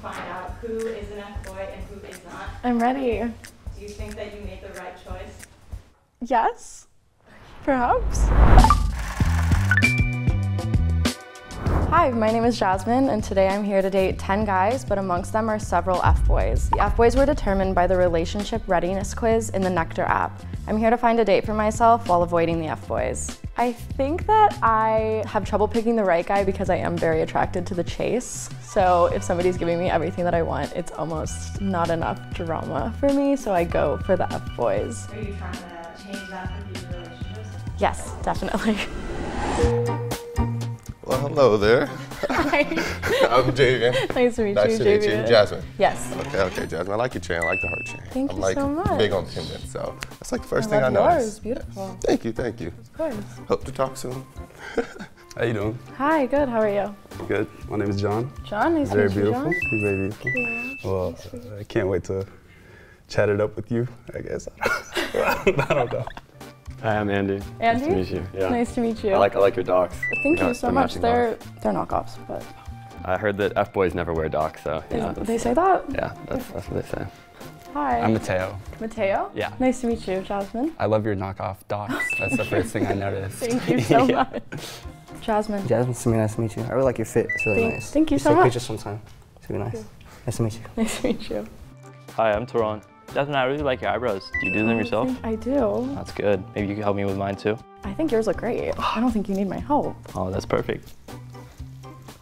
find out who is an F-boy and who is not. I'm ready. Do you think that you made the right choice? Yes? Perhaps? Hi, my name is Jasmyn, and today I'm here to date 10 guys, but amongst them are several F-boys. The F-boys were determined by the relationship readiness quiz in the Nectar app. I'm here to find a date for myself while avoiding the F-boys. I think that I have trouble picking the right guy because I am very attracted to the chase. So if somebody's giving me everything that I want, it's almost not enough drama for me, so I go for the F-boys. Are you trying to change that for future relationships? Yes, definitely. Well, hello there. Hi. I'm Javien. nice to meet Nice you, to meet you, Javien. Jasmyn. Yes. Okay, okay, Jasmyn. I like your chain. I like the heart chain. Thank I'm you like so much. big on pendants, so that's like the first I thing I love yours. noticed. Beautiful. Thank you, thank you. Of course. Hope to talk soon. How you doing? Hi, good. How are you? Good. My name is John. John, nice Very to meet beautiful. you, John. Very beautiful. Well, uh, I can't wait to chat it up with you. I guess. I don't know. Hi, I'm Andy. Andy? Nice to meet you. Yeah. Nice to meet you. I like I like your docs. Thank Yeah, you so the much. They're docs. they're knockoffs, but I heard that F boys never wear docs, so is- yeah. they say that. Yeah, that's, that's what they say. Hi. I'm Matteo. Matteo. Yeah. Nice to meet you, Jasmyn. I love your knockoff docs. That's the first thing I noticed. Thank you so Yeah. much. Jasmyn. Jasmyn, it's really nice to meet you. I really like your fit. It's really Thank- nice. thank you Just so take much. pictures sometime. It's really nice. Nice to meet you. Nice to meet you. Hi, I'm Tahran. Jasmyn, I really like your eyebrows. Do you do them yourself? I do. That's good. Maybe you can help me with mine too. I think yours look great. Oh, I don't think you need my help. Oh, that's perfect.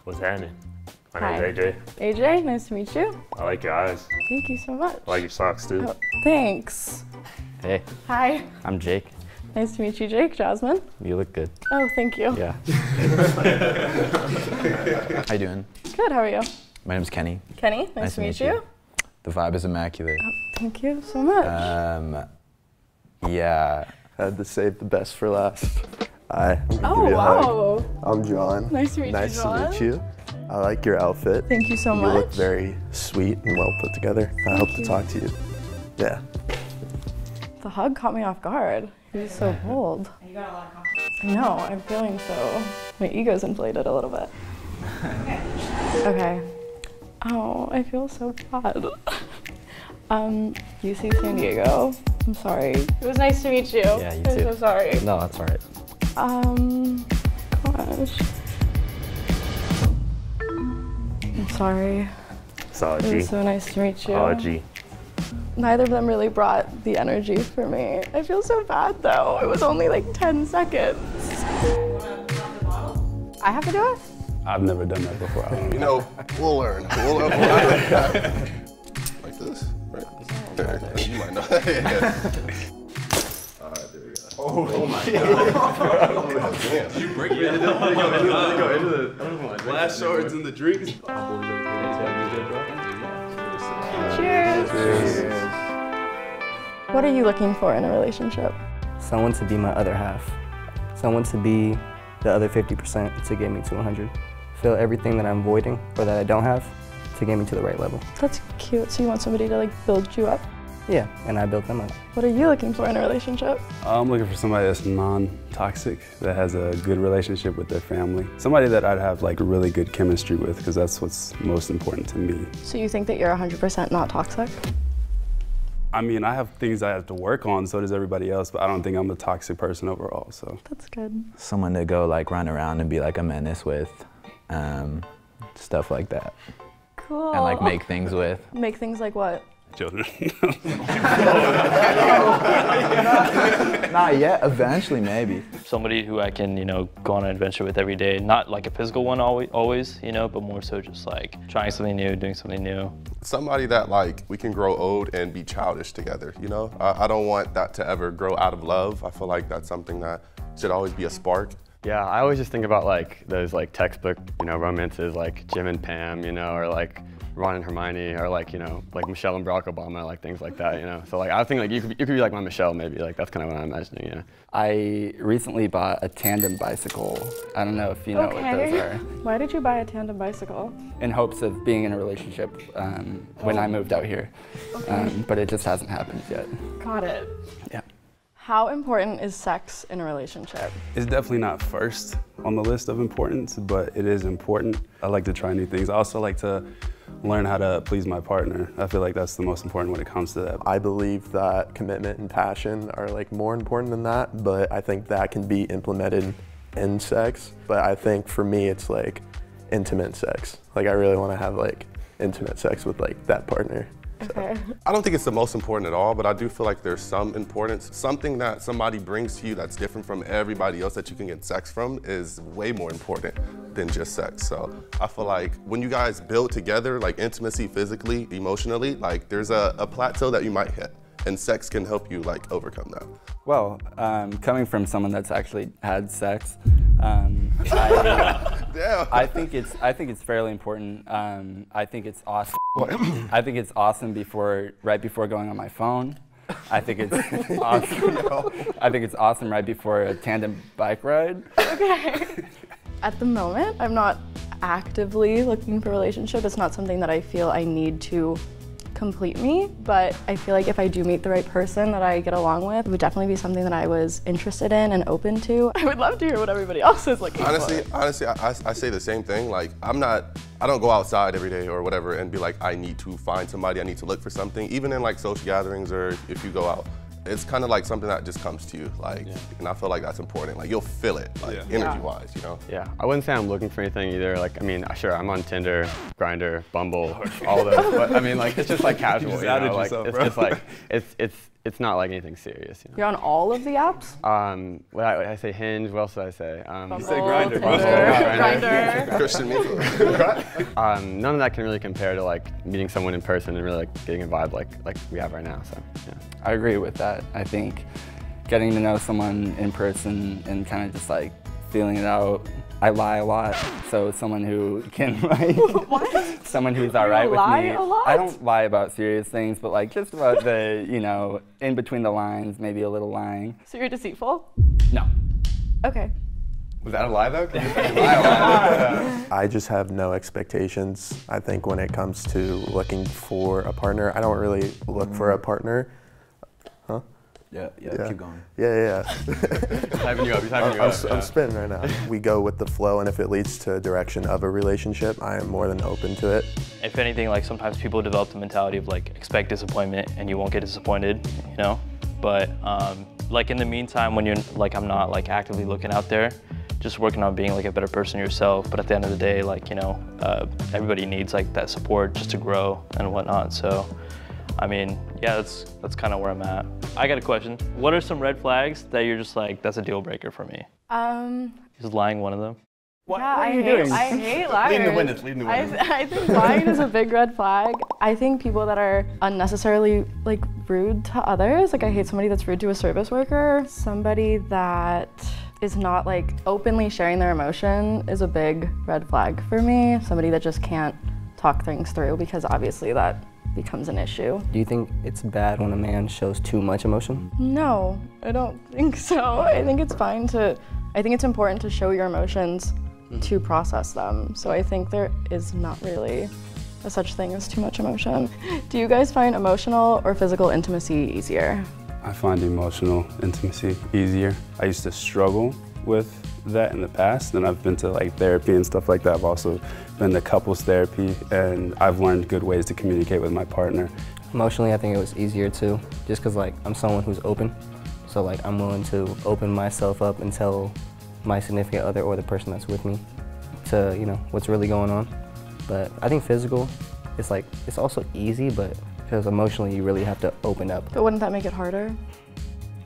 What's happening? My Hi. name's AJ. AJ, nice to meet you. I like your eyes. Thank you so much. I like your socks too. Oh, thanks. Hey, Hi. I'm Jake. Nice to meet you, Jake. Jasmyn. You look good. Oh, thank you. Yeah. How you doing? Good. How are you? My name's Kenny. Kenny. Nice, to meet, you. The vibe is immaculate. Thank you so much. Um, yeah. Had to save the best for last. Hi. I'm oh give you a hug. wow. I'm John. Nice to meet you, nice to meet you. I like your outfit. Thank you so you much. You look very sweet and well put together. I hope to talk to you. Yeah. The hug caught me off guard. He was so bold. You got a lot of confidence. I know. I'm feeling so. My ego's inflated a little bit. Okay. Oh, I feel so bad. Um, UC San Diego. I'm sorry. It was nice to meet you. Yeah, you I'm too. so sorry. No, that's all right. Um, gosh. I'm sorry. Solid It G. was so nice to meet you. Solid G. Neither of them really brought the energy for me. I feel so bad though. It was only like 10 seconds. I have to do it? I've never done that before. I don't You know. know, we'll learn. We'll learn. Like this, right? There, You might know. yeah. All right, there we go. Oh, my God. Damn. You break it. Go into the glass shards and the drinks. Cheers. What are you looking for in a relationship? Someone to be my other half. Someone to be the other 50% to get me to 100. Feel everything that I'm voiding or that I don't have to get me to the right level. That's cute. So you want somebody to like build you up? Yeah, and I built them up. What are you looking for in a relationship? I'm looking for somebody that's non-toxic, that has a good relationship with their family. Somebody that I'd have like really good chemistry with, because that's what's most important to me. So you think that you're 100% not toxic? I mean, I have things I have to work on, so does everybody else, but I don't think I'm a toxic person overall, so. That's good. Someone to go like run around and be like a menace with, um, stuff like that, Cool. and like make things with. Make things like what? Children. Not yet. Eventually, maybe. Somebody who I can, you know, go on an adventure with every day. Not like a physical one always, always, you know, but more so just like trying something new, doing something new. Somebody that like we can grow old and be childish together. You know, I, I don't want that to ever grow out of love. I feel like that's something that should always be a spark. Yeah, I always just think about like those like textbook, you know, romances like Jim and Pam, you know, or like Ron and Hermione, or like you know, like Michelle and Barack Obama, like things like that, you know. So like I think like you could you could be like my Michelle maybe, like that's kind of what I'm imagining, yeah. I recently bought a tandem bicycle. I don't know if you know what those are. Why did you buy a tandem bicycle? In hopes of being in a relationship um, when I moved out here. Um, but it just hasn't happened yet. Got it. Yeah. How important is sex in a relationship? It's definitely not first on the list of importance, but it is important. I like to try new things. I also like to learn how to please my partner. I feel like that's the most important when it comes to that. I believe that commitment and passion are like more important than that, but I think that can be implemented in sex. But I think for me, it's like intimate sex. Like I really want to have like intimate sex with like that partner. Okay. I don't think it's the most important at all, but I do feel like there's some importance. Something that somebody brings to you that's different from everybody else that you can get sex from is way more important than just sex. So I feel like when you guys build together, like intimacy physically, emotionally, like there's a, a plateau that you might hit. And sex can help you like overcome that. Well, um, coming from someone that's actually had sex, um, I, Damn. I think it's I think it's fairly important. Um, I think it's awesome. I think it's awesome before right before going on my phone. I think it's awesome. I think it's awesome right before a tandem bike ride. Okay. At the moment, I'm not actively looking for a relationship. It's not something that I feel I need to complete me, but I feel like if I do meet the right person that I get along with, it would definitely be something that I was interested in and open to. I would love to hear what everybody else is looking Honestly, for. honestly, I, I, I say the same thing. Like, I'm not, I don't go outside every day or whatever and be like, I need to find somebody, I need to look for something. Even in like social gatherings or if you go out, it's kind of like something that just comes to you. Like, and I feel like that's important. Like, you'll feel it, like Yeah. energy-wise, you know. Yeah, I wouldn't say I'm looking for anything either. Like, I mean, sure, I'm on Tinder, Grindr, Bumble, all those, but I mean, like, it's just like casual. just you know? outed like, yourself, it's bro. just like it's it's it's not like anything serious. You know? You're on all of the apps? Um, what I, I say Hinge. What else did I say? Um, Bumble, Grindr. Tinder, Grindr. Grindr. Christian um, none of that can really compare to like meeting someone in person and really like getting a vibe like like we have right now. So yeah. I agree with that. I think getting to know someone in person and kind of just like feeling it out. I lie a lot, so someone who can like What? someone who's all right with lie me. a lot? I don't lie about serious things, but like just about the you know in between the lines, maybe a little lying. So you're deceitful? No. Okay. Was that a lie though? I just have no expectations. I think when it comes to looking for a partner, I don't really look for a partner. Huh? Yeah, yeah, Yeah. keep going. Yeah, yeah. yeah. He's hyping you up. He's hyping I'm, you I'm up. yeah. I'm spitting right now. We go with the flow, and if it leads to a direction of a relationship, I am more than open to it. If anything, like sometimes people develop the mentality of like expect disappointment and you won't get disappointed, you know? But um, like in the meantime, when you're like I'm not like actively looking out there, just working on being like a better person yourself. But at the end of the day, like you know, uh, everybody needs like that support just to grow and whatnot. So, I mean, yeah, that's that's kind of where I'm at. I got a question. What are some red flags that you're just like that's a deal breaker for me? Um, Is lying one of them? What, yeah, I hate, I hate liars. Leading the witness, leading the I, witness. I think lying is a big red flag. I think people that are unnecessarily like rude to others, like I hate somebody that's rude to a service worker. Somebody that is not like openly sharing their emotion is a big red flag for me. Somebody that just can't talk things through because obviously that becomes an issue. Do you think it's bad when a man shows too much emotion? No, I don't think so. I think it's fine to, I think it's important to show your emotions mm-hmm. to process them. So I think there is not really a such thing as too much emotion. Do you guys find emotional or physical intimacy easier? I find emotional intimacy easier. I used to struggle with that in the past, and I've been to like therapy and stuff like that. I've also been to couples therapy, and I've learned good ways to communicate with my partner. Emotionally, I think it was easier too, just because like I'm someone who's open, so like I'm willing to open myself up and tell my significant other or the person that's with me to you know what's really going on. But I think physical, it's like it's also easy, but because emotionally you really have to open up. But wouldn't that make it harder?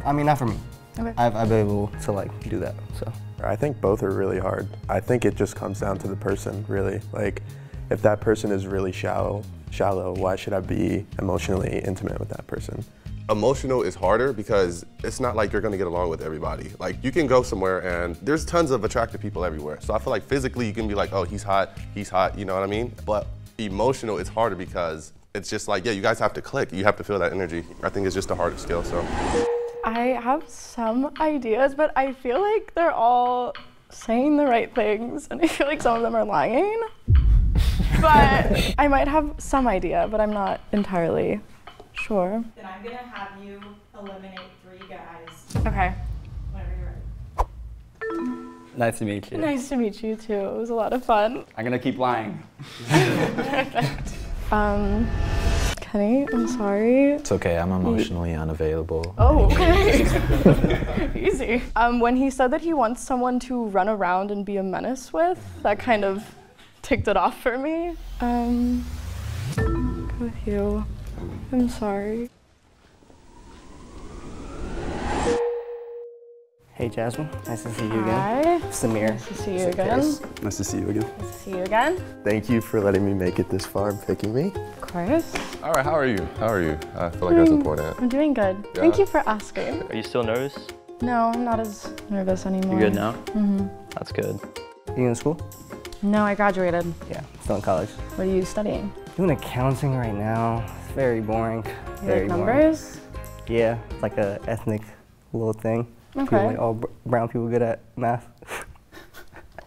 I mean, not for me. Okay. I've, I've been able to like do that. So I think both are really hard. I think it just comes down to the person, really. Like, if that person is really shallow, shallow, why should I be emotionally intimate with that person? Emotional is harder because it's not like you're gonna get along with everybody. Like you can go somewhere and there's tons of attractive people everywhere. So I feel like physically you can be like, oh, he's hot, he's hot, you know what I mean? But emotional, it's harder because it's just like, yeah, you guys have to click. You have to feel that energy. I think it's just a harder skill. So I have some ideas, but I feel like they're all saying the right things, and I feel like some of them are lying. But I might have some idea, but I'm not entirely sure. Then I'm gonna have you eliminate three guys Okay. whenever you're ready. Nice to meet you. Nice to meet you too. It was a lot of fun. I'm gonna keep lying. Perfect. Um, Kenny, I'm sorry. It's okay. I'm emotionally unavailable. Oh, okay. Easy. Um, when he said that he wants someone to run around and be a menace with, that kind of ticked it off for me. Um, with you. I'm sorry. Hey Jasmyn, nice to see you Hi. again. Samir. Nice to see you again. Nice to see you again. Nice to see you again. Thank you for letting me make it this far and picking me. Of course. All right, how are you? How are you? I feel like that's Mm, important. I'm doing good. Yeah? Thank you for asking. Are you still nervous? No, I'm not as nervous anymore. You good now? Mm-hmm. That's good. You in school? No, I graduated. Yeah, still in college. What are you studying? Doing accounting right now. It's very boring. You very like boring. numbers? Yeah, it's like a ethnic little thing. People Okay. like, oh, brown people good at math.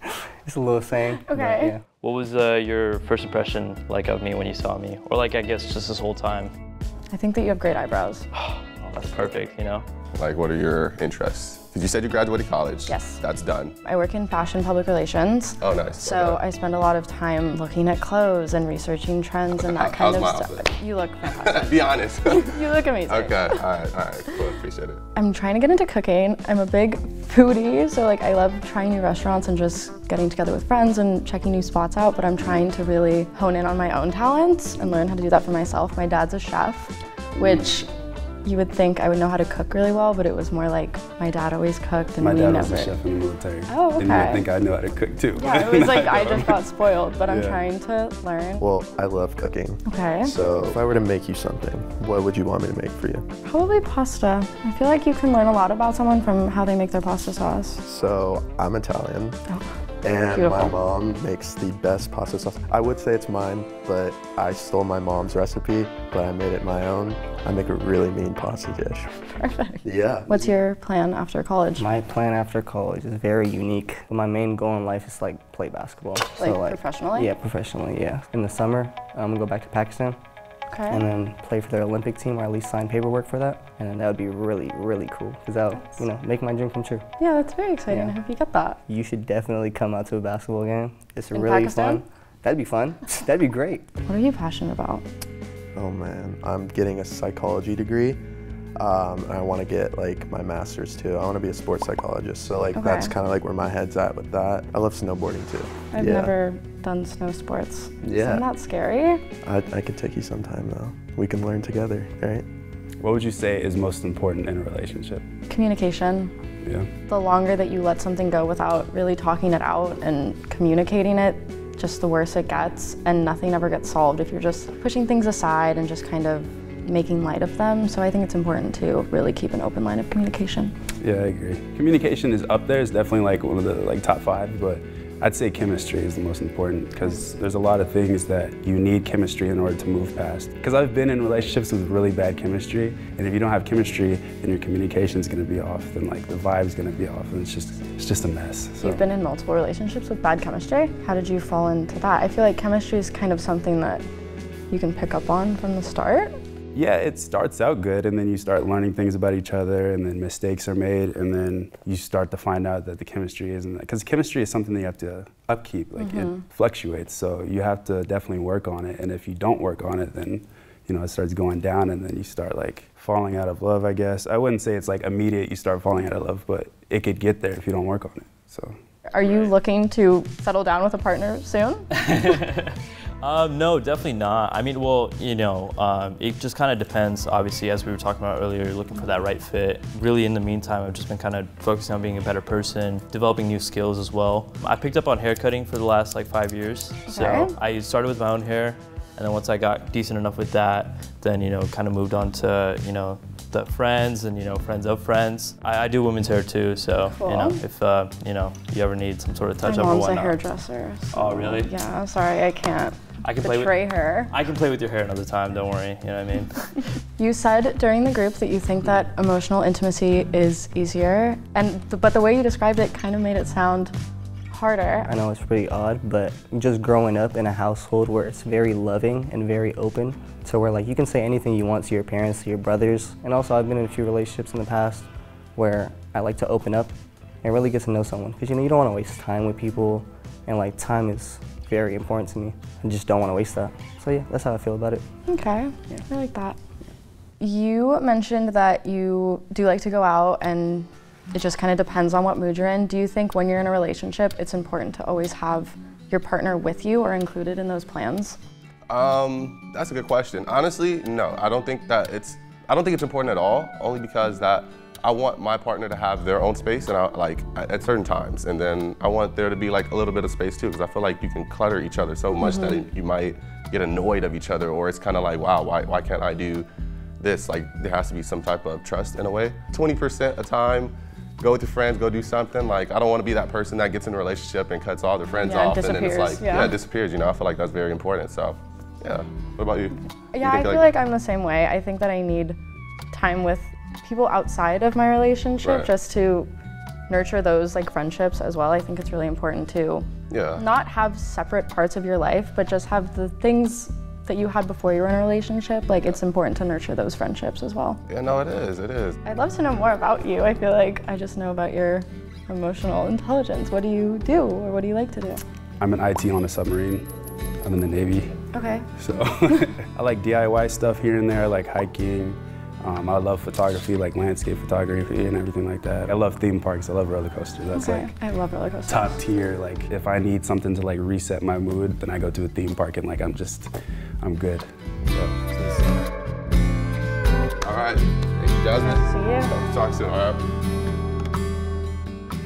it's a little saying. but Okay. yeah. What was uh, your first impression like of me when you saw me? Or like I guess just this whole time? I think that you have great eyebrows. Oh, that's perfect, you know? Like, what are your interests? You said you graduated college. Yes. That's done. I work in fashion public relations. Oh, nice. So Okay. I spend a lot of time looking at clothes and researching trends and that How- kind of stuff. outfit? You look fantastic. Be honest. you look amazing. okay, all right, all right, cool, appreciate it. I'm trying to get into cooking. I'm a big foodie, so like I love trying new restaurants and just getting together with friends and checking new spots out, but I'm trying to really hone in on my own talents and learn how to do that for myself. My dad's a chef, which you would think I would know how to cook really well, but it was more like my dad always cooked and My we dad never. was a chef in the military. Oh, okay. And you would think I knew how to cook too. Yeah, it was like I just got spoiled, but I'm trying to learn. Well, I love cooking. Okay. So if I were to make you something, what would you want me to make for you? Probably pasta. I feel like you can learn a lot about someone from how they make their pasta sauce. So I'm Italian. Oh, And Beautiful. my mom makes the best pasta sauce. I would say it's mine, but I stole my mom's recipe, but I made it my own. I make a really mean pasta dish. Perfect. Yeah. What's your plan after college? My plan after college is very unique. My main goal in life is like play basketball. Like professionally? Yeah, professionally, yeah. In the summer, I'm gonna go back to Pakistan Okay. and then play for their Olympic team or at least sign paperwork for that. And then that would be really, really cool because that'll, you know, make my dream come true. Yeah, that's very exciting. Yeah. I hope you get that. You should definitely come out to a basketball game. It's In really Pakistan? fun. That'd be fun. That'd be great. What are you passionate about? Oh man, I'm getting a psychology degree. Um, and I want to get like my master's too. I want to be a sports psychologist. So like that's kind of like where my head's at with that. I love snowboarding too. I've yeah. never done snow sports. Yeah. Isn't that scary? I, I could take you sometime though. We can learn together, right? What would you say is most important in a relationship? Communication. Yeah. The longer that you let something go without really talking it out and communicating it, just the worse it gets, and nothing ever gets solved if you're just pushing things aside and just kind of making light of them. So I think it's important to really keep an open line of communication. Yeah, I agree. Communication is up there. It's definitely like one of the like top five, but I'd say chemistry is the most important because there's a lot of things that you need chemistry in order to move past. Because I've been in relationships with really bad chemistry, and if you don't have chemistry, then your communication is going to be off, then like the vibe's going to be off, and it's just it's just a mess. So. You've been in multiple relationships with bad chemistry. How did you fall into that? I feel like chemistry is kind of something that you can pick up on from the start. Yeah, it starts out good, and then you start learning things about each other, and then mistakes are made, and then you start to find out that the chemistry isn't. Because chemistry is something that you have to upkeep, like Mhm. it fluctuates. So you have to definitely work on it, and if you don't work on it, then you know it starts going down, and then you start like falling out of love. I guess I wouldn't say it's like immediate you start falling out of love, but it could get there if you don't work on it. So. Are you looking to settle down with a partner soon? Um, no, definitely not. I mean, well, you know, um, it just kind of depends. Obviously, as we were talking about earlier, looking for that right fit. Really, in the meantime, I've just been kind of focusing on being a better person, developing new skills as well. I picked up on haircutting for the last like five years. So Okay. I started with my own hair, and then once I got decent enough with that, then you know, kind of moved on to you know the friends and you know friends of friends. I, I do women's hair too, so you know, if uh, you know you ever need some sort of touch My up or mom's a whatnot. hairdresser. Oh, really? Yeah, I'm sorry, I can't I can play with her. I can play with your hair another time, don't worry, you know what I mean? You said during the group that you think that emotional intimacy is easier, and but the way you described it kind of made it sound harder. I know it's pretty odd, but just growing up in a household where it's very loving and very open, so where like you can say anything you want to your parents, to your brothers, and also I've been in a few relationships in the past where I like to open up and really get to know someone because you know you don't want to waste time with people, and like time is very important to me. I just don't want to waste that. So yeah, that's how I feel about it. Okay, I like that. You mentioned that you do like to go out and it just kind of depends on what mood you're in. Do you think when you're in a relationship, it's important to always have your partner with you or included in those plans? Um, that's a good question. Honestly, no. I don't think that it's. I don't think it's important at all. Only because that I want my partner to have their own space and I like at certain times, and then I want there to be like a little bit of space too, because I feel like you can clutter each other so much that Mhm. it, you might get annoyed of each other, or it's kind of like, wow, why why can't I do this? Like there has to be some type of trust in a way. 20% of time. Go with your friends, go do something. Like I don't want to be that person that gets in a relationship and cuts all their friends Yeah, off, and then it's like, yeah. yeah, it disappears. You know, I feel like that's very important. So, yeah. What about you? You Yeah, I think, feel like I'm the same way. I think that I need time with people outside of my relationship Right. just to nurture those like friendships as well. I think it's really important to Yeah. not have separate parts of your life, but just have the things that you had before you were in a relationship. Like it's important to nurture those friendships as well. Yeah, no, it is. It is. I'd love to know more about you. I feel like I just know about your emotional intelligence. What do you do or what do you like to do? I'm an IT on a submarine. I'm in the Navy. Okay. So I like DIY stuff here and there. I like hiking. Um, I love photography, like landscape photography and everything like that. I love theme parks. I love roller coasters. That's okay. like I love roller coasters. top tier. Like if I need something to like reset my mood, then I go to a theme park and like I'm just, I'm good. So, All right. Thank you, Jasmyn. See you. Talk soon. All right.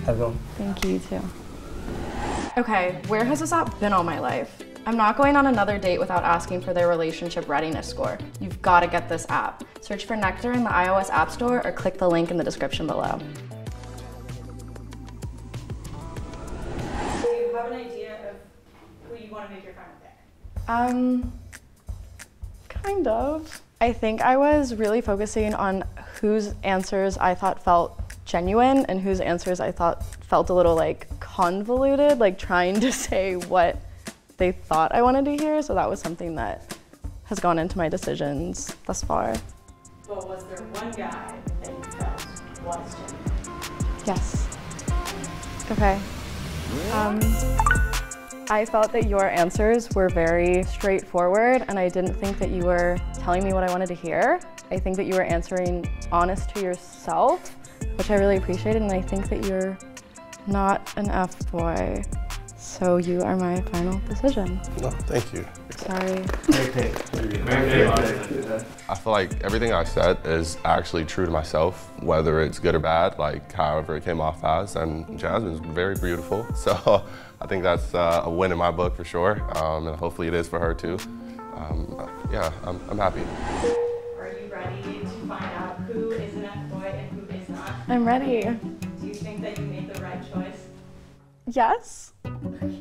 Have a good one. Thank you too. Okay, where has this app been all my life? I'm not going on another date without asking for their relationship readiness score. You've got to get this app. Search for Nectar in the iOS App Store or click the link in the description below. Do you have an idea of who you want to make your final pick? Um, kind of. I think I was really focusing on whose answers I thought felt genuine and whose answers I thought felt a little like convoluted, like trying to say what they thought I wanted to hear. So that was something that has gone into my decisions thus far. But was there one guy that you felt was genuine? Yes. Okay. Um, I felt that your answers were very straightforward, and I didn't think that you were telling me what I wanted to hear. I think that you were answering honest to yourself, which I really appreciated, and I think that you're not an F boy. So you are my final decision. No, thank you. Sorry. I feel like everything I said is actually true to myself, whether it's good or bad, like however it came off as. And Jasmyn's very beautiful, so I think that's uh, a win in my book for sure, um, and hopefully it is for her too. Um, yeah, I'm, I'm happy. Are you ready to find out who is an F boy and who is not? I'm ready. Do you think that you made the right choice? Yes?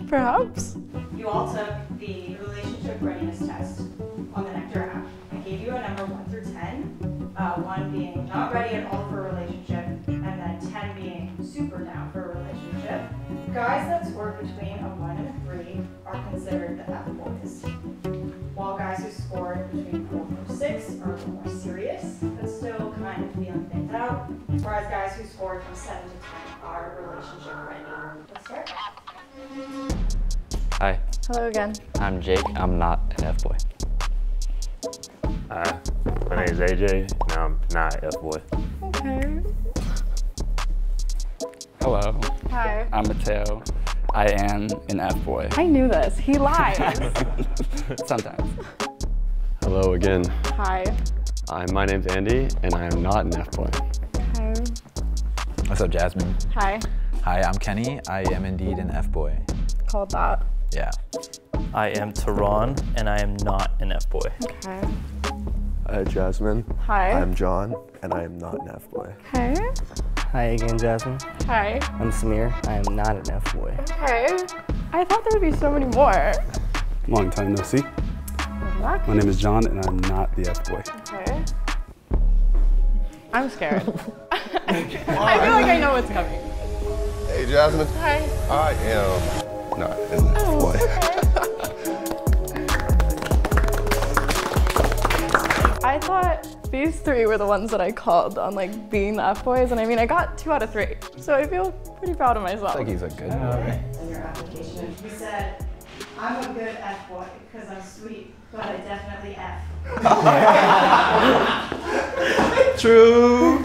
Perhaps? You all took the relationship readiness test on the Nectar app. I gave you a number one through 10, uh, one being not ready at all for a relationship, and then 10 being super down for a relationship. Guys that score between a one and a three are considered the F boys, while guys who scored between four and six are a little more serious, but still kind of feeling things out, whereas guys who scored from seven to 10 are relationship ready. Let's start. Hi, Hello again. I'm Jake. I'm not an F boy. Hi, my name is AJ, and I'm not F boy. Okay. Hello. Hi. I'm Matteo. I am an F boy. I knew this. He lies. Sometimes. Hello again. Hi. I, my name's Andy, and I am not an F boy. Hi. What's up, Jasmyn? Hi. Hi, I'm Kenny. I am indeed an F boy. Called that. Yeah. I am Tahran, and I am not an F boy. Okay. Hi, Jasmyn. Hi. I'm John, and I am not an F boy. Hey. Hi again, Jasmyn. Hi. I'm Samir. I am not an F boy. Okay. I thought there would be so many more. long time no see. Welcome. My name is John, and I'm not the F boy. Okay. I'm scared. I feel like I know what's coming. Hey, Jasmyn. Hi. I am not an F Oh, boy. I thought these three were the ones that I called on like being the F boys, and I mean I got two out of three, so I feel pretty proud of myself. I think he's a good boy. in your application. You said I'm a good F boy because I'm sweet, but I definitely F. True.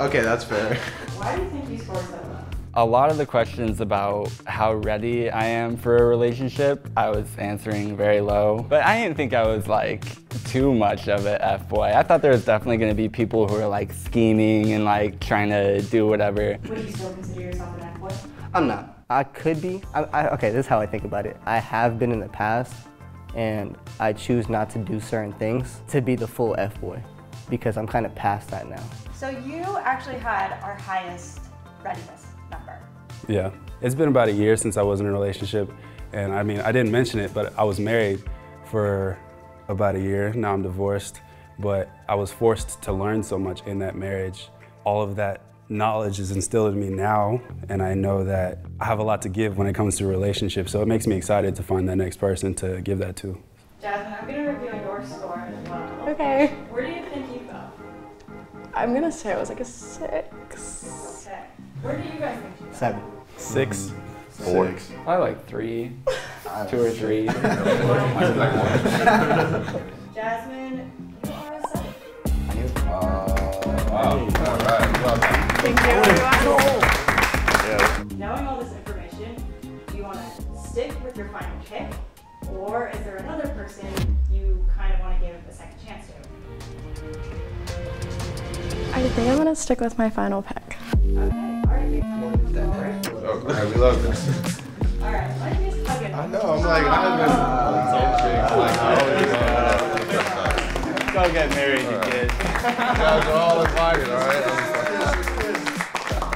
Okay, that's fair. Why do you think you scored so low? A lot of the questions about how ready I am for a relationship, I was answering very low. But I didn't think I was like too much of an F boy. I thought there was definitely gonna be people who are like scheming and like trying to do whatever. Would you still consider yourself an F boy? I'm not. I could be. I, I, okay, this is how I think about it. I have been in the past, and I choose not to do certain things to be the full F boy, because I'm kind of past that now. So you actually had our highest readiness number. Yeah. It's been about a year since I was in a relationship. And I mean, I didn't mention it, but I was married for about a year. Now I'm divorced. But I was forced to learn so much in that marriage. All of that knowledge is instilled in me now. And I know that I have a lot to give when it comes to relationships. So it makes me excited to find that next person to give that to. Jasmyn, I'm gonna reveal your score as well. Okay. Where do you think you fell? I'm gonna say it was like a six. Okay. Where do you guys think you? Seven. Six. Four. Probably like three, two or three. Jasmyn, you are a seven. Wow. All right. Well done. Thank you. Knowing all this information, do you want to stick with your final pick, or is there another person you kind of want to give a second chance to? I think I'm gonna stick with my final pick. Okay, all right, you moving forward. Oh, all right, we love this. All right, let me just hug it. I know. I'm like, I've been like, I always Go get married, you kids. You guys are all invited, all right?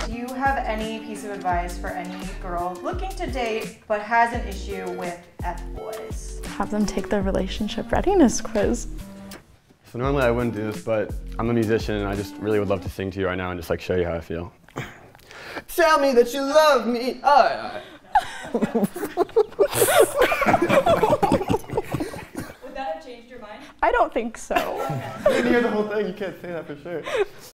Do you have any piece of advice for any girl looking to date but has an issue with F boys? Have them take the relationship readiness quiz. So normally I wouldn't do this, but I'm a musician and I just really would love to sing to you right now and just like show you how I feel. Tell me that you love me. Oh, Would that have changed your mind? I don't think so. You can hear the whole thing, you can't say that for sure.